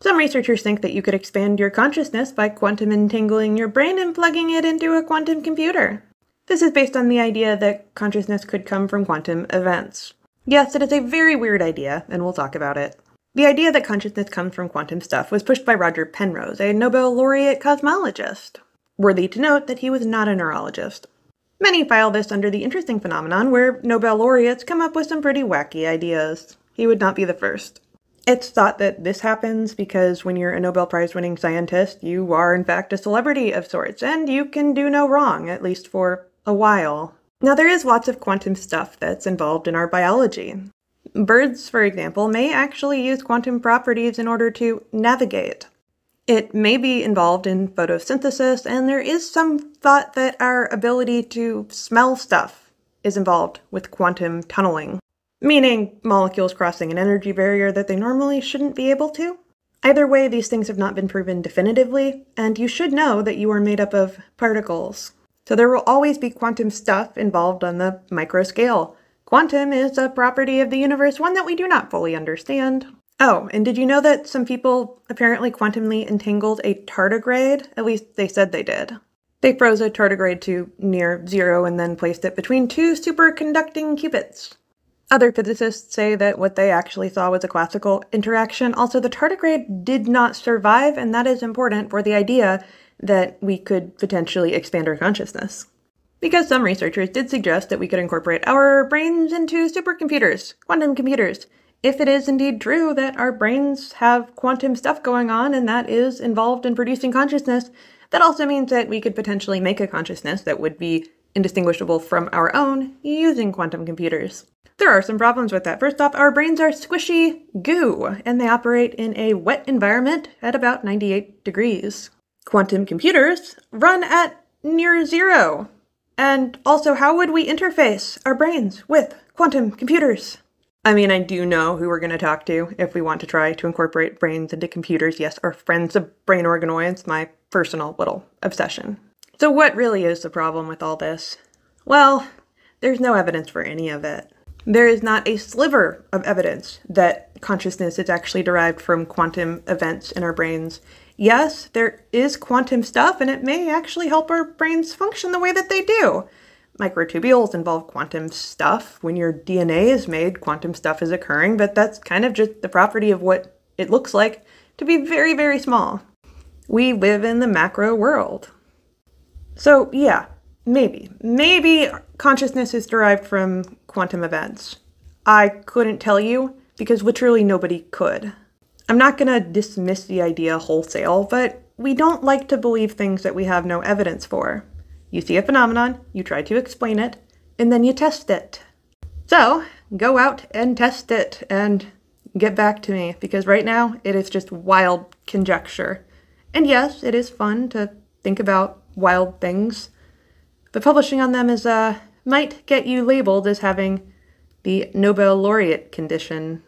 Some researchers think that you could expand your consciousness by quantum entangling your brain and plugging it into a quantum computer. This is based on the idea that consciousness could come from quantum events. Yes, it is a very weird idea, and we'll talk about it. The idea that consciousness comes from quantum stuff was pushed by Roger Penrose, a Nobel laureate cosmologist. Worthy to note that he was not a neurologist. Many file this under the interesting phenomenon where Nobel laureates come up with some pretty wacky ideas. He would not be the first. It's thought that this happens because when you're a Nobel Prize winning scientist, you are in fact a celebrity of sorts, and you can do no wrong, at least for a while. Now, there is lots of quantum stuff that's involved in our biology. Birds, for example, may actually use quantum properties in order to navigate. It may be involved in photosynthesis, and there is some thought that our ability to smell stuff is involved with quantum tunneling meaning molecules crossing an energy barrier that they normally shouldn't be able to. Either way, these things have not been proven definitively, and you should know that you are made up of particles. So there will always be quantum stuff involved on the micro scale. Quantum is a property of the universe, one that we do not fully understand. Oh, and did you know that some people apparently quantumly entangled a tardigrade? At least they said they did. They froze a tardigrade to near zero and then placed it between two superconducting qubits. Other physicists say that what they actually saw was a classical interaction. Also, the tardigrade did not survive, and that is important for the idea that we could potentially expand our consciousness. Because some researchers did suggest that we could incorporate our brains into supercomputers, quantum computers, if it is indeed true that our brains have quantum stuff going on and that is involved in producing consciousness, that also means that we could potentially make a consciousness that would be indistinguishable from our own using quantum computers. There are some problems with that. First off, our brains are squishy goo, and they operate in a wet environment at about 98 degrees. Quantum computers run at near zero. And also, how would we interface our brains with quantum computers? I mean, I do know who we're going to talk to if we want to try to incorporate brains into computers. Yes, our friends of brain organoids, my personal little obsession. So, what really is the problem with all this? Well, there's no evidence for any of it. There is not a sliver of evidence that consciousness is actually derived from quantum events in our brains. Yes, there is quantum stuff, and it may actually help our brains function the way that they do. Microtubules involve quantum stuff. When your DNA is made, quantum stuff is occurring, but that's kind of just the property of what it looks like to be very, very small. We live in the macro world. So, yeah, maybe. Maybe consciousness is derived from quantum events. I couldn't tell you because literally nobody could. I'm not to dismiss the idea wholesale, but we don't like to believe things that we have no evidence for. You see a phenomenon, you try to explain it, and then you test it. So, go out and test it and get back to me because right now it is just wild conjecture. And yes, it is fun to think about wild things, but publishing on them is uh might get you labeled as having the Nobel laureate condition.